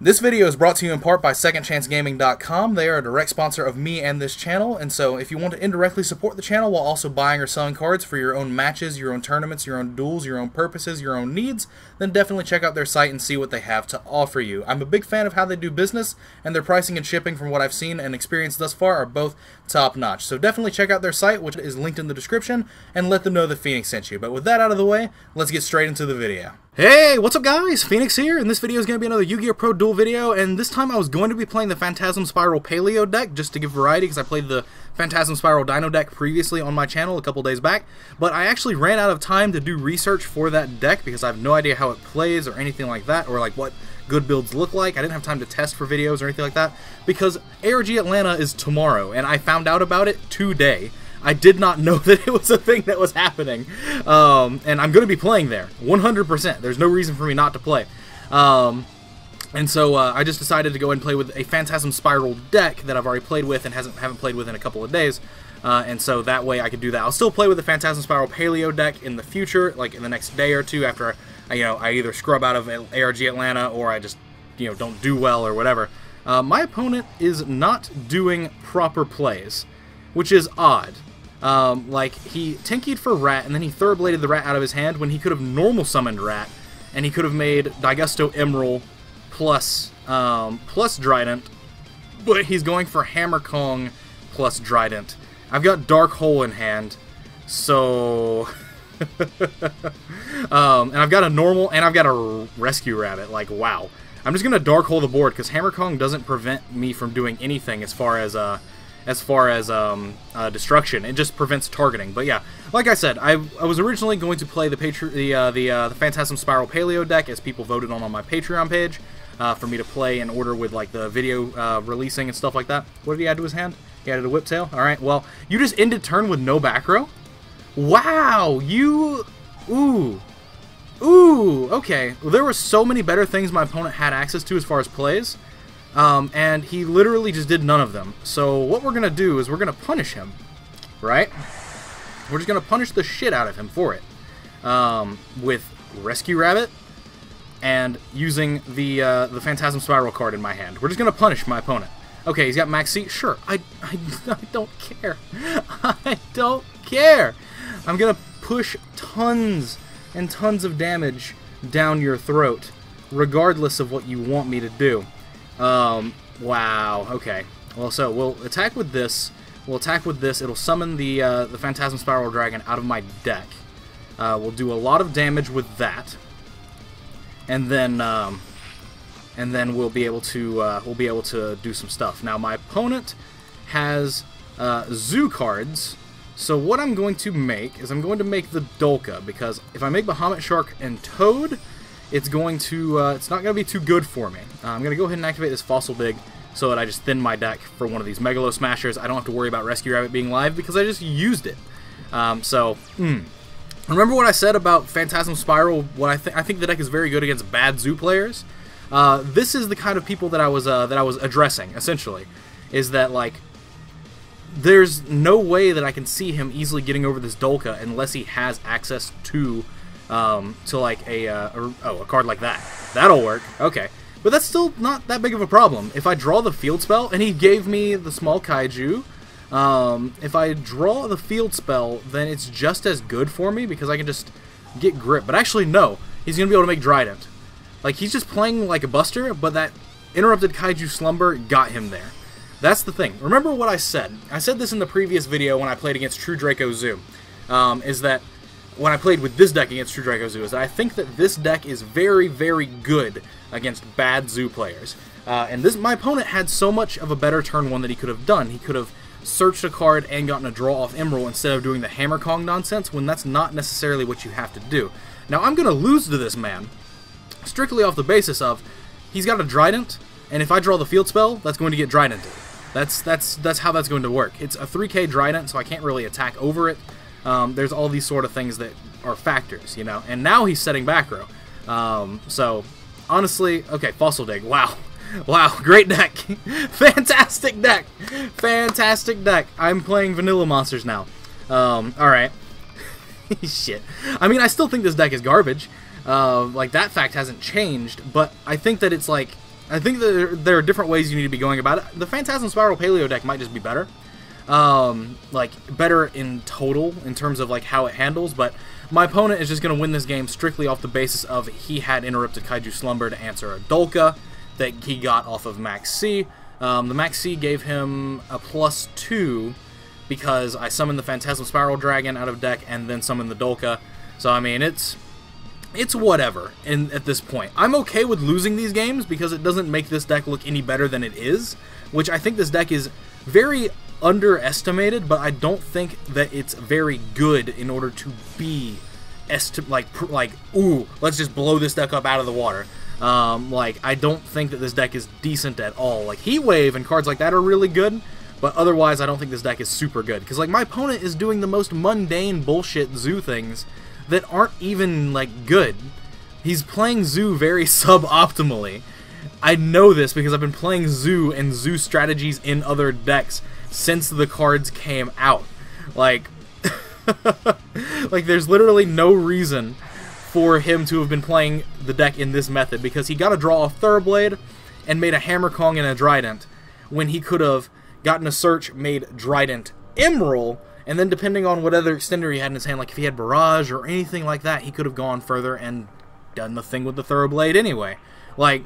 This video is brought to you in part by SecondChanceGaming.com. They are a direct sponsor of me and this channel, and so if you want to indirectly support the channel while also buying or selling cards for your own matches, your own tournaments, your own duels, your own purposes, your own needs, then definitely check out their site and see what they have to offer you. I'm a big fan of how they do business, and their pricing and shipping from what I've seen and experienced thus far are both top notch. So definitely check out their site, which is linked in the description, and let them know that Phoenix sent you. But with that out of the way, let's get straight into the video. Hey, what's up guys? Phoenix here, and this video is going to be another Yu-Gi-Oh! Pro Duel video, and this time I was going to be playing the Phantasm Spiral Paleo deck, just to give variety, because I played the Phantasm Spiral Dino deck previously on my channel a couple days back, but I actually ran out of time to do research for that deck, because I have no idea how it plays or anything like that, or like what good builds look like. I didn't have time to test for videos or anything like that, because ARG Atlanta is tomorrow, and I found out about it today. I did not know that it was a thing that was happening. Um, and I'm going to be playing there, 100%. There's no reason for me not to play. Um, and so uh, I just decided to go and play with a Phantasm Spiral deck that I've already played with and hasn't haven't played with in a couple of days. Uh, and so that way I could do that. I'll still play with the Phantasm Spiral Paleo deck in the future, like in the next day or two after I, you know I either scrub out of ARG Atlanta or I just you know don't do well or whatever. Uh, my opponent is not doing proper plays, which is odd. Um, like, he Tenkied for Rat, and then he Thoroughbladed the Rat out of his hand when he could have normal summoned Rat, and he could have made Daigusto Emerald plus, um, plus Drident, but he's going for Hammer Kong plus Drident. I've got Dark Hole in hand, so... um, and I've got a normal, and I've got a Rescue Rabbit, like, wow. I'm just going to Dark Hole the board, because Hammer Kong doesn't prevent me from doing anything as far as, uh, as far as um, uh, destruction. It just prevents targeting. But yeah, like I said, I, I was originally going to play the the uh, the, uh, the Phantasm Spiral Paleo deck as people voted on on my Patreon page uh, for me to play in order with like the video uh, releasing and stuff like that. What did he add to his hand? He added a Whiptail. All right. Well, you just ended turn with no back row. Wow, you, ooh. Ooh, okay. Well, there were so many better things my opponent had access to as far as plays. Um, and he literally just did none of them. So what we're going to do is we're going to punish him, right? We're just going to punish the shit out of him for it. Um, with Rescue Rabbit and using the uh, the Phantasm Spiral card in my hand. We're just going to punish my opponent. Okay, he's got Maxx C. Sure, I, I, I don't care. I don't care. I'm going to push tons and tons of damage down your throat, regardless of what you want me to do. Um, wow, okay. Well, so we'll attack with this. We'll attack with this. It'll summon the, uh, the Phantasm Spiral Dragon out of my deck. Uh, we'll do a lot of damage with that. And then, um, and then we'll be able to, uh, we'll be able to do some stuff. Now, my opponent has, uh, Zoo cards. So what I'm going to make is I'm going to make the Dolkka, because if I make Bahamut Shark and Toad, it's going to, uh, it's not going to be too good for me. Uh, I'm going to go ahead and activate this Fossil Dig so that I just thin my deck for one of these Megalo Smashers. I don't have to worry about Rescue Rabbit being live because I just used it. Um, so, hmm. Remember what I said about Phantasm Spiral? What I think I think the deck is very good against bad zoo players. Uh, this is the kind of people that I was uh, that I was addressing essentially. Is that like there's no way that I can see him easily getting over this Dolkka unless he has access to um, to like a, uh, a, oh a card like that. That'll work. Okay. But that's still not that big of a problem. If I draw the field spell, and he gave me the small kaiju, um, if I draw the field spell, then it's just as good for me because I can just get grip. But actually, no. He's to be able to make Drident. Like, he's just playing like a buster, but that interrupted kaiju slumber got him there. That's the thing. Remember what I said. I said this in the previous video when I played against True Draco Zoo. Um, is that when I played with this deck against True Draco Zoo is that I think that this deck is very, very good against bad Zoo players. Uh, and this, my opponent had so much of a better turn one that he could have done. He could have searched a card and gotten a draw off Emerald instead of doing the Hammer Kong nonsense when that's not necessarily what you have to do. Now I'm going to lose to this man strictly off the basis of he's got a Drident, and if I draw the field spell, that's going to get Dridented. That's that's that's how that's going to work. It's a 3k Drident, so I can't really attack over it. Um, there's all these sort of things that are factors, you know. And now he's setting back row. Um, so, honestly, okay, Fossil Dig. Wow. Wow, great deck. Fantastic deck. Fantastic deck. I'm playing Vanilla Monsters now. Um, alright. Shit. I mean, I still think this deck is garbage. Uh, like, that fact hasn't changed, but I think that it's like, I think that there are different ways you need to be going about it. The Phantasm Spiral Paleo deck might just be better. Um, like, better in total in terms of, like, how it handles, but my opponent is just going to win this game strictly off the basis of he had Interrupted Kaiju Slumber to answer a Dolkka that he got off of Maxx C. Um, the Maxx C gave him a plus two because I summoned the Phantasm Spiral Dragon out of deck and then summoned the Dolkka. So, I mean, it's it's whatever in, at this point. I'm okay with losing these games because it doesn't make this deck look any better than it is, which I think this deck is very underestimated, but I don't think that it's very good in order to be esti- like like ooh, let's just blow this deck up out of the water. Um, like I don't think that this deck is decent at all. Like Heat Wave and cards like that are really good, but otherwise I don't think this deck is super good because like my opponent is doing the most mundane bullshit zoo things that aren't even like good. He's playing Zoo very suboptimally. I know this because I've been playing Zoo and Zoo strategies in other decks since the cards came out. Like like there's literally no reason for him to have been playing the deck in this method because he got a draw off Thoroughblade and made a Hammer Kong and a Drident when he could have gotten a search, made Drident Emerald, and then depending on what other extender he had in his hand, like if he had Barrage or anything like that, he could have gone further and done the thing with the Thoroughblade anyway. Like,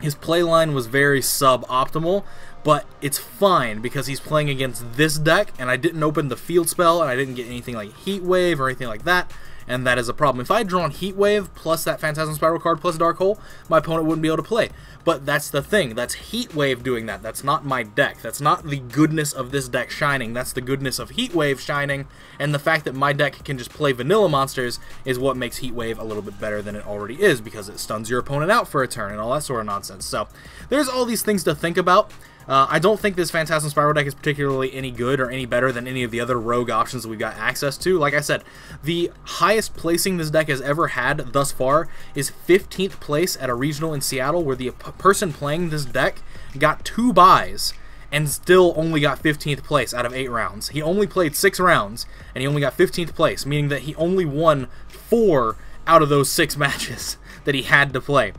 his play line was very suboptimal, but it's fine because he's playing against this deck, and I didn't open the field spell, and I didn't get anything like Heat Wave or anything like that, and that is a problem. If I had drawn Heat Wave plus that Phantasm Spiral card plus Dark Hole, my opponent wouldn't be able to play. But that's the thing. That's Heat Wave doing that. That's not my deck. That's not the goodness of this deck shining. That's the goodness of Heat Wave shining, and the fact that my deck can just play vanilla monsters is what makes Heat Wave a little bit better than it already is, because it stuns your opponent out for a turn and all that sort of nonsense. So, there's all these things to think about. Uh, I don't think this Phantasm Spiral deck is particularly any good or any better than any of the other rogue options that we've got access to. Like I said, the highest placing this deck has ever had thus far is 15th place at a regional in Seattle where the person playing this deck got two buys and still only got 15th place out of 8 rounds. He only played 6 rounds and he only got 15th place, meaning that he only won 4 out of those 6 matches that he had to play.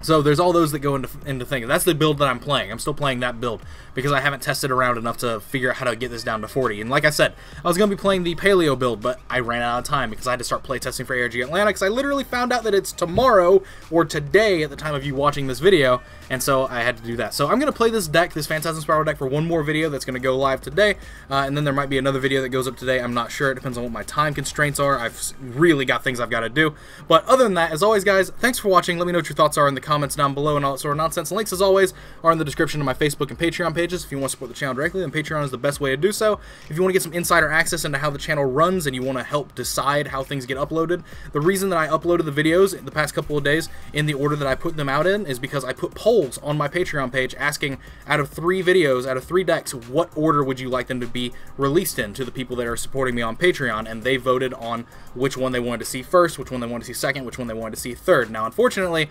So there's all those that go into into things. That's the build that I'm playing. I'm still playing that build because I haven't tested around enough to figure out how to get this down to 40. And like I said, I was going to be playing the Paleo build, but I ran out of time because I had to start playtesting for ARG Atlanta because I literally found out that it's tomorrow or today at the time of you watching this video, and so I had to do that. So I'm going to play this deck, this Phantasm Spiral deck, for one more video that's going to go live today, uh, and then there might be another video that goes up today. I'm not sure. It depends on what my time constraints are. I've really got things I've got to do. But other than that, as always, guys, thanks for watching. Let me know what your thoughts are in the comments down below and all that sort of nonsense. And links, as always, are in the description of my Facebook and Patreon pages. If you want to support the channel directly, then Patreon is the best way to do so. If you want to get some insider access into how the channel runs and you want to help decide how things get uploaded, the reason that I uploaded the videos the past couple of days in the order that I put them out in is because I put polls on my Patreon page asking out of three videos, out of three decks, what order would you like them to be released in to the people that are supporting me on Patreon, and they voted on which one they wanted to see first, which one they wanted to see second, which one they wanted to see third. Now, unfortunately,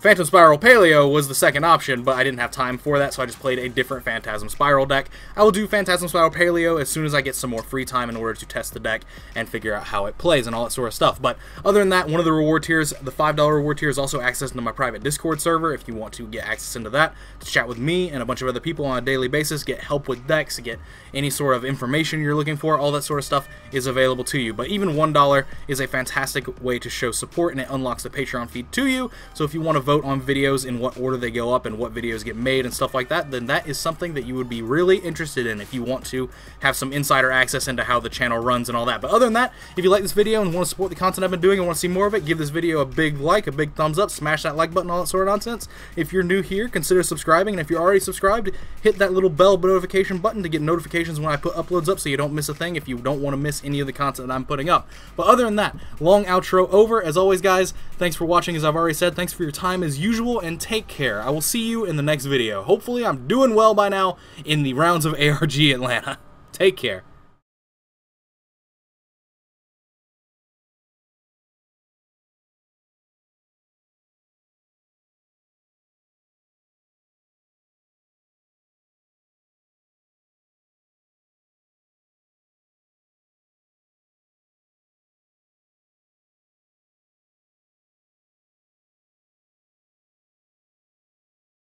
Phantasm Spiral Paleo was the second option, but I didn't have time for that, so I just played a different Phantasm Spiral deck. I will do Phantasm Spiral Paleo as soon as I get some more free time in order to test the deck and figure out how it plays and all that sort of stuff. But other than that, one of the reward tiers, the $5 reward tier, is also access into my private Discord server if you want to get access into that, to chat with me and a bunch of other people on a daily basis, get help with decks, get any sort of information you're looking for, all that sort of stuff is available to you. But even $1 is a fantastic way to show support, and it unlocks the Patreon feed to you, so if you want to vote on videos in what order they go up and what videos get made and stuff like that, then that is something that you would be really interested in if you want to have some insider access into how the channel runs and all that. But other than that, if you like this video and want to support the content I've been doing and want to see more of it, give this video a big like, a big thumbs up, smash that like button, all that sort of nonsense. If you're new here, consider subscribing, and if you're already subscribed, hit that little bell notification button to get notifications when I put uploads up so you don't miss a thing if you don't want to miss any of the content that I'm putting up. But other than that, long outro over. As always, guys, thanks for watching, as I've already said. Thanks for your time as usual usual, and take care. I will see you in the next video. Hopefully I'm doing well by now in the rounds of ARG Atlanta. Take care.